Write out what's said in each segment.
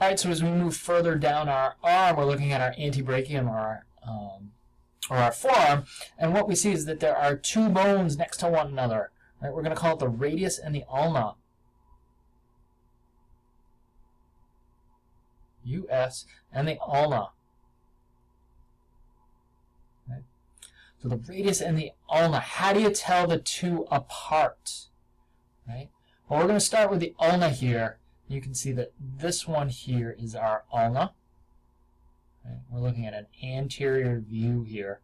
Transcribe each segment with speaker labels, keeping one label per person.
Speaker 1: All right, so as we move further down our arm, we're looking at our antebrachium or our, um, or our forearm, and what we see is that there are two bones next to one another. Right? We're going to call it the radius and the ulna. US and the ulna. Right? So the radius and the ulna, how do you tell the two apart? Right? Well, we're going to start with the ulna here. You can see that this one here is our ulna. Right? We're looking at an anterior view here.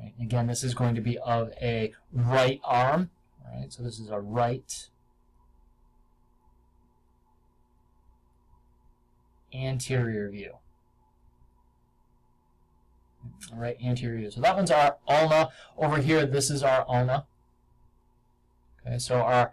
Speaker 1: Right? Again, this is going to be of a right arm. Right? So this is a right anterior view. All right, anterior view. So that one's our ulna. Over here, this is our ulna. Okay, so our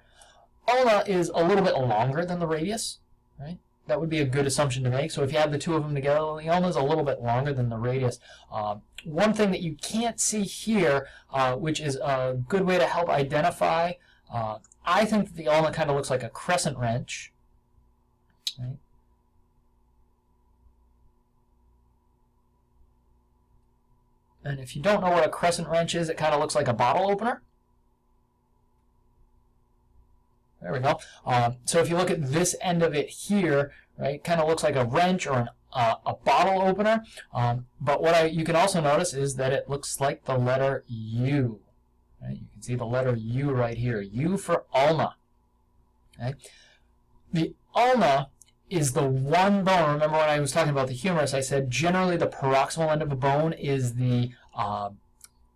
Speaker 1: ulna is a little bit longer than the radius, right? That would be a good assumption to make. So if you have the two of them together, the ulna is a little bit longer than the radius. Um, one thing that you can't see here, uh, which is a good way to help identify, uh, I think that the ulna kind of looks like a crescent wrench. Right? And if you don't know what a crescent wrench is, it kind of looks like a bottle opener. There we go. Um, so if you look at this end of it here, right, kind of looks like a wrench or an, uh, a bottle opener. Um, but what I, you can also notice is that it looks like the letter U. Right? You can see the letter U right here. U for ulna. Okay? The ulna is the one bone. Remember when I was talking about the humerus, I said generally the proximal end of a bone is the uh,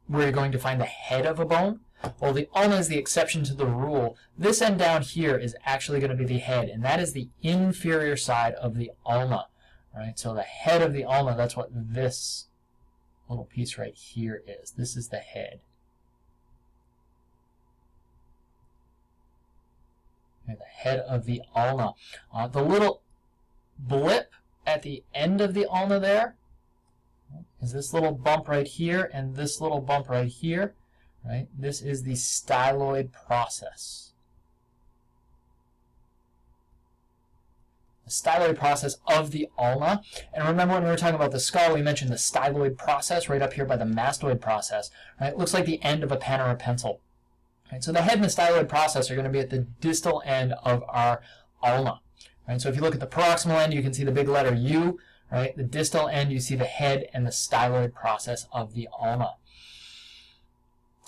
Speaker 1: where you're going to find the head of a bone. Well, the ulna is the exception to the rule. This end down here is actually going to be the head, and that is the inferior side of the ulna. Right? So the head of the ulna, that's what this little piece right here is. This is the head. Okay, the head of the ulna. Uh, the little blip at the end of the ulna there is this little bump right here and this little bump right here right? This is the styloid process. The styloid process of the ulna. And remember when we were talking about the skull, we mentioned the styloid process right up here by the mastoid process. Right? It looks like the end of a pen or a pencil. Right? So the head and the styloid process are going to be at the distal end of our ulna. Right? So if you look at the proximal end, you can see the big letter U. Right? The distal end, you see the head and the styloid process of the ulna.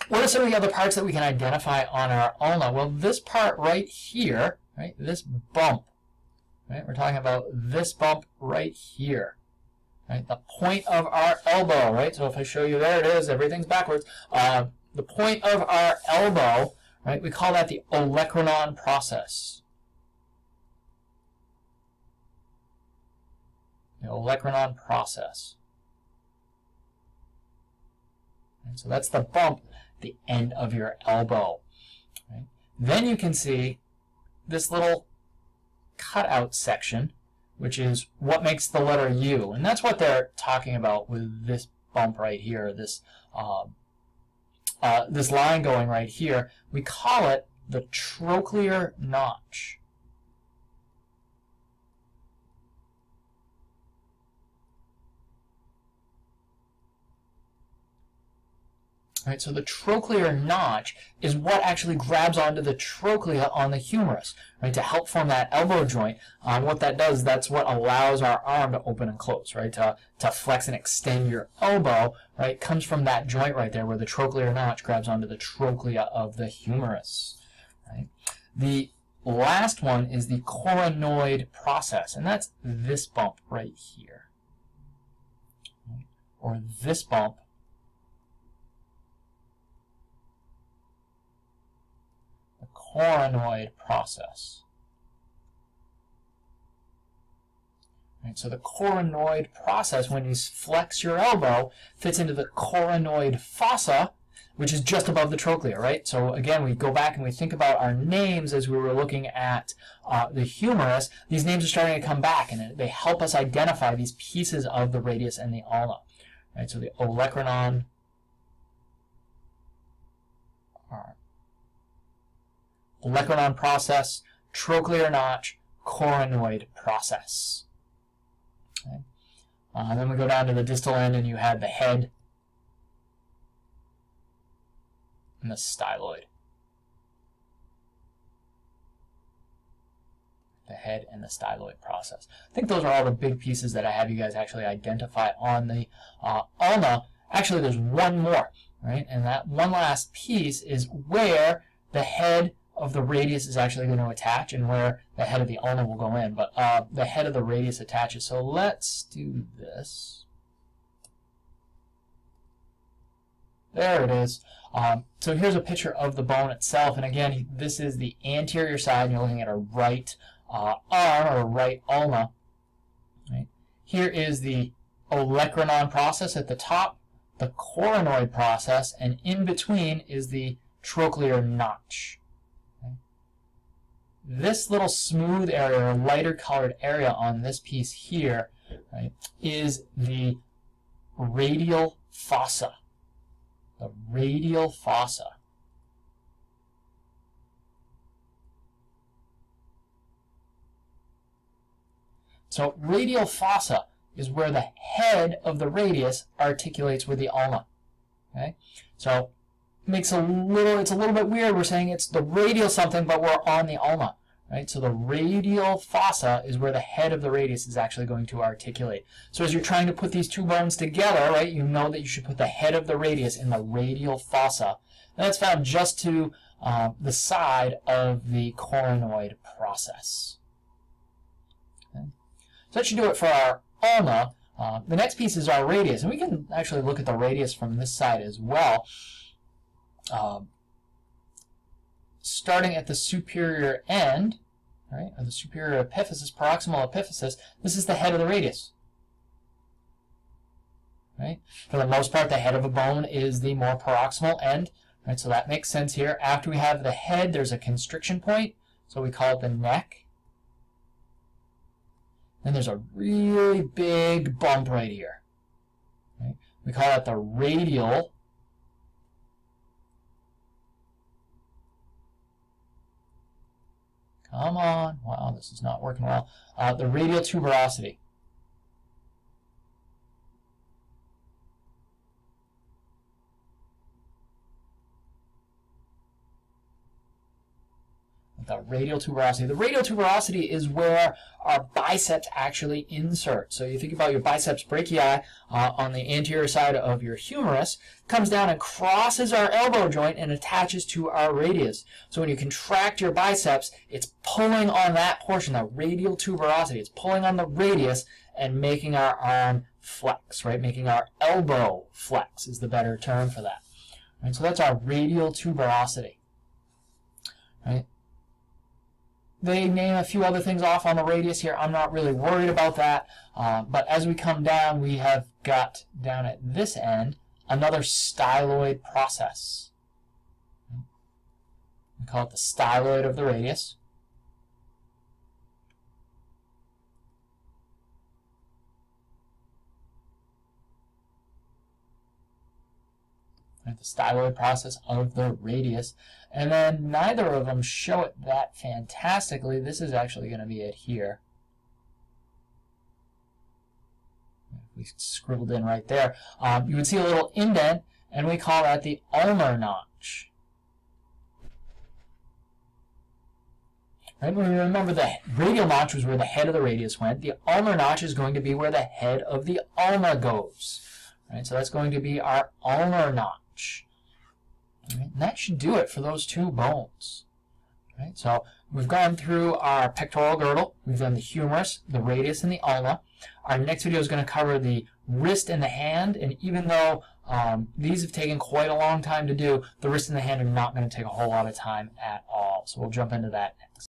Speaker 1: What are some of the other parts that we can identify on our ulna? Well, this part right here, right, this bump, right, we're talking about this bump right here, right, the point of our elbow, right, so if I show you, there it is, everything's backwards, uh, the point of our elbow, right, we call that the olecranon process. The olecranon process. And so that's the bump the end of your elbow. Right? Then you can see this little cutout section, which is what makes the letter U. And that's what they're talking about with this bump right here, this, uh, uh, this line going right here. We call it the trochlear notch. Right, so the trochlear notch is what actually grabs onto the trochlea on the humerus, right, to help form that elbow joint. Um, what that does, that's what allows our arm to open and close, right, to, to flex and extend your elbow, right, comes from that joint right there where the trochlear notch grabs onto the trochlea of the humerus, right. The last one is the coronoid process, and that's this bump right here, or this bump coronoid process. Right, so the coronoid process, when you flex your elbow, fits into the coronoid fossa, which is just above the trochlea, right? So again, we go back and we think about our names as we were looking at uh, the humerus. These names are starting to come back, and they help us identify these pieces of the radius and the ulna. Right? So the olecranon, olecranon process, trochlear notch, coronoid process. Okay. Uh, then we go down to the distal end and you had the head and the styloid. The head and the styloid process. I think those are all the big pieces that I have you guys actually identify on the uh, ulna. Actually, there's one more, right? And that one last piece is where the head of the radius is actually going to attach and where the head of the ulna will go in. But uh, the head of the radius attaches. So let's do this. There it is. Um, so here's a picture of the bone itself. And again, this is the anterior side. And you're looking at a right uh, arm or right ulna. Right? Here is the olecranon process at the top, the coronoid process, and in between is the trochlear notch. This little smooth area or lighter colored area on this piece here right, is the radial fossa. The radial fossa. So radial fossa is where the head of the radius articulates with the ulna. Okay? So makes a little, it's a little bit weird. We're saying it's the radial something, but we're on the ulna, right? So the radial fossa is where the head of the radius is actually going to articulate. So as you're trying to put these two bones together, right, you know that you should put the head of the radius in the radial fossa. And that's found just to uh, the side of the coronoid process. Okay. So that should do it for our ulna. Uh, the next piece is our radius, and we can actually look at the radius from this side as well um, starting at the superior end, right, of the superior epiphysis, proximal epiphysis, this is the head of the radius. Right? For the most part, the head of a bone is the more proximal end. Right? So that makes sense here. After we have the head, there's a constriction point. So we call it the neck. Then there's a really big bump right here. Right? We call it the radial Come on. Wow, this is not working well. Uh, the radial tuberosity. The radial tuberosity. The radial tuberosity is where our biceps actually insert. So you think about your biceps brachii uh, on the anterior side of your humerus, comes down and crosses our elbow joint and attaches to our radius. So when you contract your biceps, it's pulling on that portion, that radial tuberosity. It's pulling on the radius and making our arm flex, right? Making our elbow flex is the better term for that. So that's our radial tuberosity. Right? They name a few other things off on the radius here. I'm not really worried about that. Uh, but as we come down, we have got down at this end another styloid process. We call it the styloid of the radius. The styloid process of the radius. And then neither of them show it that fantastically. This is actually going to be it here. We scribbled in right there. Um, you would see a little indent, and we call that the ulnar notch. Right? When we remember the radial notch was where the head of the radius went, the ulnar notch is going to be where the head of the ulna goes. Right? So that's going to be our ulnar notch. Right, that should do it for those two bones. Right, so we've gone through our pectoral girdle, we've done the humerus, the radius, and the ulna. Our next video is going to cover the wrist and the hand, and even though um, these have taken quite a long time to do, the wrist and the hand are not going to take a whole lot of time at all. So we'll jump into that next.